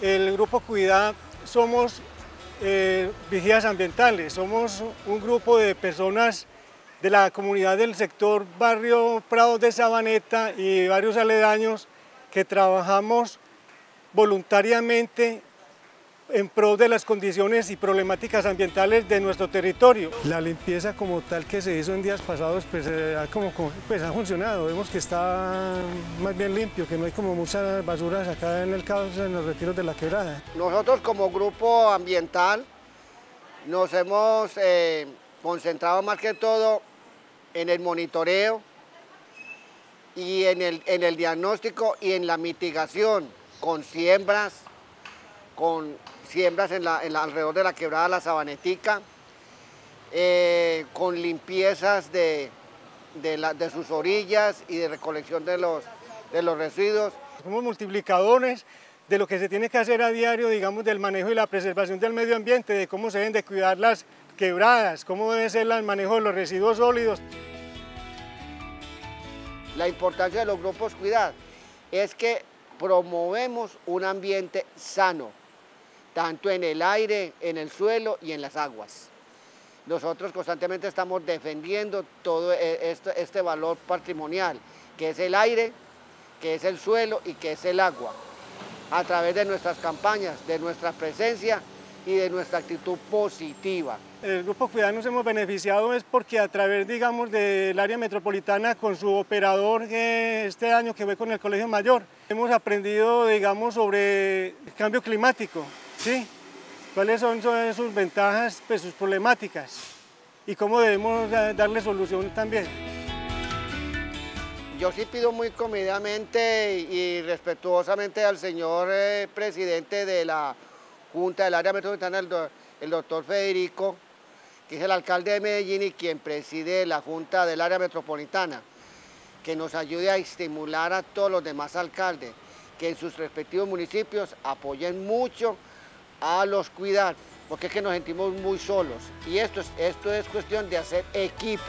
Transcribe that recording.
el Grupo Cuidad somos eh, ambientales, somos un grupo de personas de la comunidad del sector barrio Prados de Sabaneta y varios aledaños que trabajamos voluntariamente en pro de las condiciones y problemáticas ambientales de nuestro territorio. La limpieza como tal que se hizo en días pasados pues, eh, ha, como, pues, ha funcionado, vemos que está más bien limpio, que no hay como muchas basuras acá en el caos, en los retiros de la quebrada. Nosotros como grupo ambiental nos hemos eh, concentrado más que todo en el monitoreo y en el, en el diagnóstico y en la mitigación con siembras, con siembras en la, alrededor de la quebrada La Sabanetica, eh, con limpiezas de, de, sus orillas y de recolección de los, de los residuos. Somos multiplicadores de lo que se tiene que hacer a diario, digamos, del manejo y la preservación del medio ambiente, de cómo se deben de cuidar las quebradas, cómo debe ser el manejo de los residuos sólidos. La importancia de los grupos cuidar es que promovemos un ambiente sano, tanto en el aire, en el suelo y en las aguas. Nosotros constantemente estamos defendiendo todo e, este, este, valor patrimonial, que es el aire, que es el suelo y que es el agua, a través de nuestras campañas, de nuestra presencia y de nuestra actitud positiva. El Grupo Cuidad nos hemos beneficiado es porque a través, digamos, del área metropolitana con su operador este año que fue con el Colegio Mayor, hemos aprendido, digamos, sobre el cambio climático, ¿sí? ¿Cuáles son sus ventajas, pues, sus problemáticas? Y cómo debemos darle solución también. Yo sí pido muy comedidamente y respetuosamente al señor eh, presidente de la Junta del Área Metropolitana, el, doctor Federico, que es el alcalde de Medellín y quien preside la Junta del Área Metropolitana, que nos ayude a estimular a todos los demás alcaldes que en sus respectivos municipios apoyen mucho a los cuidar, porque es que nos sentimos muy solos. Y esto es, esto es cuestión de hacer equipo.